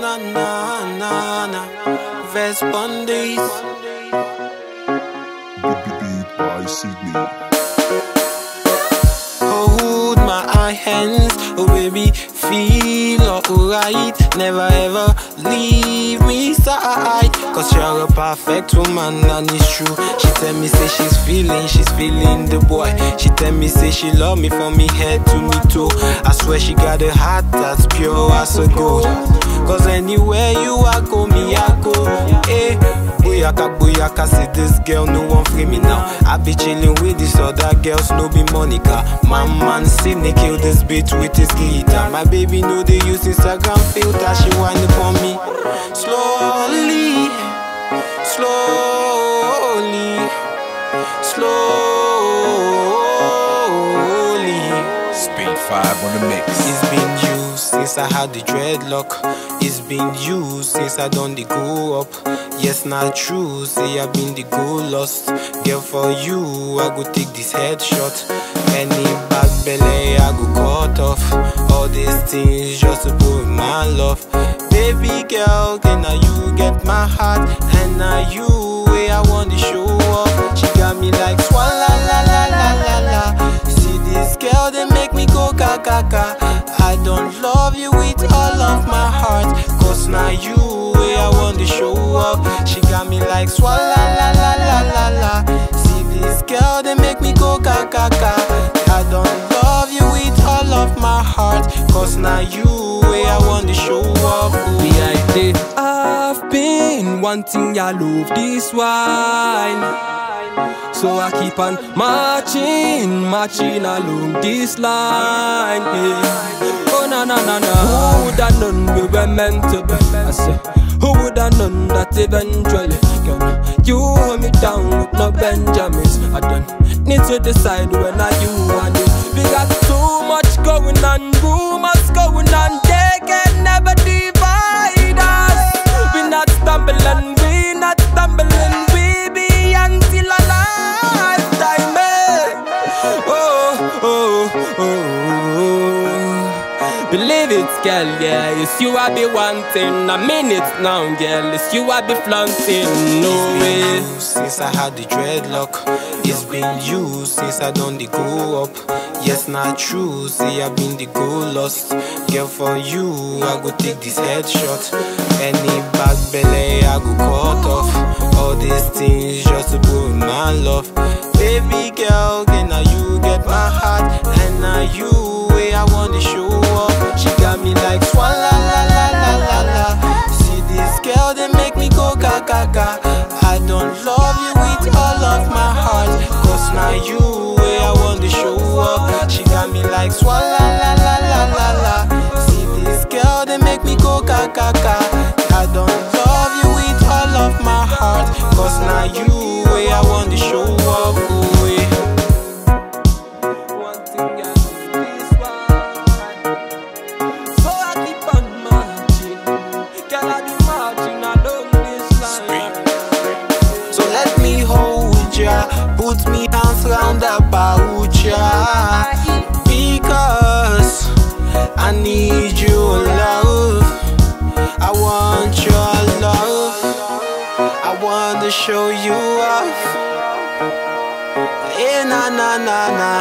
na na na na. Vest Bundies. Beat by Sydney. Hold my hands, oh baby, feel alright. Never ever leave me. Cause you're a perfect woman and it's true. She tell me say she's feeling, she's feeling the boy. She tell me say she love me from me head to me toe. I swear she got a heart that's pure as a gold. Cause anywhere you are, go me, I go. Eh, Boyaka, boyaka, say this girl, no one free me now. I be chilling with these other girls, no be Monica. My man Sydney kill this bitch with his guitar. My baby know they use Instagram filter, she whine upon me. Slowly, 5 on the mix. It's been used since I had the dreadlock. It's been used since I done the go up. Yes, not true. Say I been the go lost. Girl, for you, I go take this headshot. Any back belly, I go cut off. All these things just to prove my love. Baby girl, then now you get my heart, and now you go ga ga ga. I don't love you with all of my heart, cause now you way I want to show up. She got me like swalla la la la la la. See this girl, they make me go ga ga. I don't love you with all of my heart, cause now you way I want to show up. Me I did. I've been wanting ya love this wine. So I keep on marching, marching along this line. Yeah. Oh na na na na. Who would have known we were meant to be? I say, who would have known that eventually, girl, you hold me down with no Benjamins? I don't need to decide when are you want it. We got too much going on, rumors going on, they can never divide Girl, yeah. It's you I be wanting. A minute now, girl. It's you I be flaunting. No way. since I had the dreadlock. It's been you since I done the go up. Yes, not true. See, I been the go lost. Girl, for you, I go take this headshot. Any back belly, I go cut off. All these things just to prove my love. Baby girl, can now ga ga ga. I don't love you with all of my heart, cause now you put me arms round about ya. Because I need your love. I want your love. I want to show you off. Eh, na na na na.